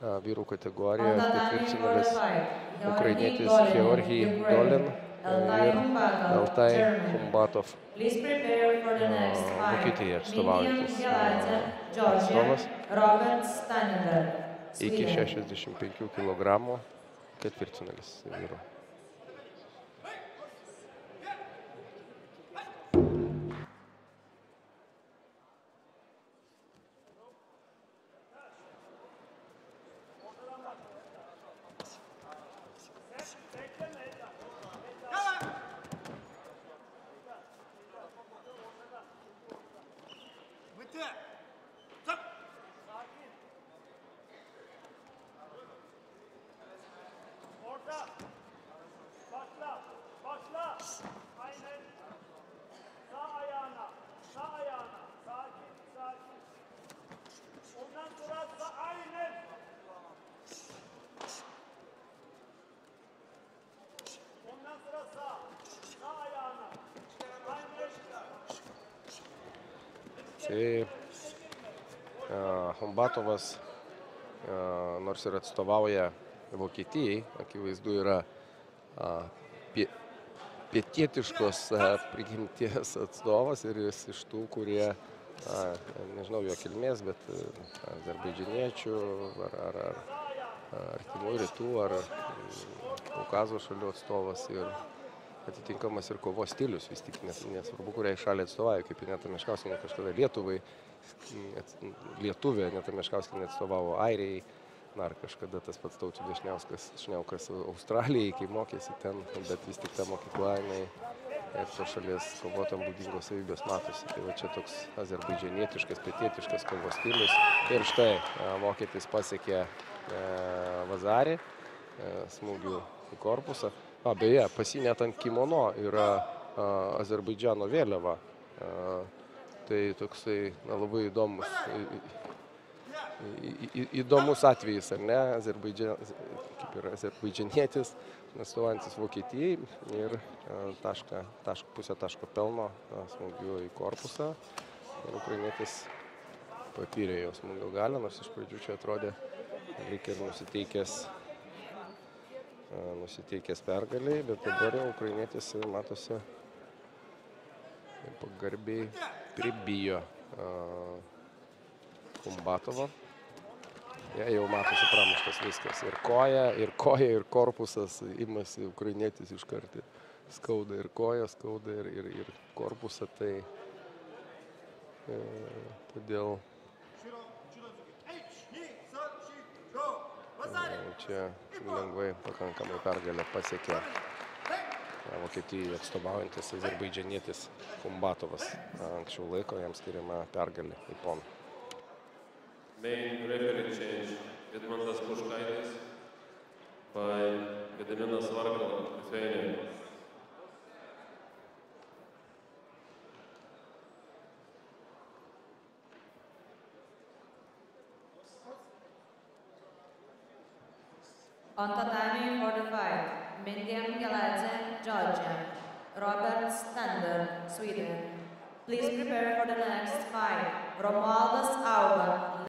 vyrų kategoriją ketvirtfinalis ukrainietis Georgij Dolin ir Altai Humbatov. Vokietijai atstovaujantis atstovas iki 65 kg ketvirtfinalis vyrų. Tai Humbatovas, nors ir atstovauja Vokietijai, akivaizdu yra pietietiškos prigimties atstovas ir jis iš tų, kurie, nežinau jo kilmės, bet azerbaidžianiečių ar, ar, ar artimų rytų ar Kaukazo šalių atstovas ir atitinkamas ir kovos stilius vis tik, nes, nesvarbu, kuriai šaliai atstovauja, kaip Ineta Meškauskinė kažkada Lietuvai, Lietuvė Ineta Meškauskinė atstovavo Airijai, na ar kažkada tas pats Taučių Viešniauskas, Šniaukas Australijai, kai mokėsi ten, bet vis tik ta mokykla, jinai ir to šalies kovotam būdingos savybės matosi. Tai va čia toks azerbaidžianietiškas, pietietiškas kovos stilius. Ir štai vokietis pasiekė e, Vazarį, e, smūgių į korpusą. A, beje, pas jį net ant kimono yra Azerbaidžiano vėliava. Tai toksai na, labai įdomus, į, į, įdomus atvejis, ar ne? Azerbaidžia, kaip ir azerbaidžianietis, atstovaujantis Vokietijai ir tašką, tašką, pusę taško pelno smūgiu į korpusą. Ir ukrainietis patyrė jo smūgio galę, nors iš pradžių čia atrodė lyg ir nusiteikęs nusiteikęs pergaliai, bet dabar jau ukrainietis matosi pagarbiai pribijo Kumbatovo. Ja, jau matosi pramuštas viskas. Ir koja, ir koja, ir korpusas imasi ukrainietis iš karto. Skauda ir koja, skauda ir, ir, ir korpusą. Tai e, todėl čia lengvai pakankamai pergalę pasiekė Vokietijai atstovaujantis azerbaidžianietis Kumbatovas. Anksčiau laiko jam skiriama pergalė į poną. Main referee change Edmondas Puškaitis by Gediminas Vargala, Lithuania. On tatami for the fight, Mindian Galadze, Georgia. Robert Stander, Sweden. Please prepare for the next fight. Romualdas Auga,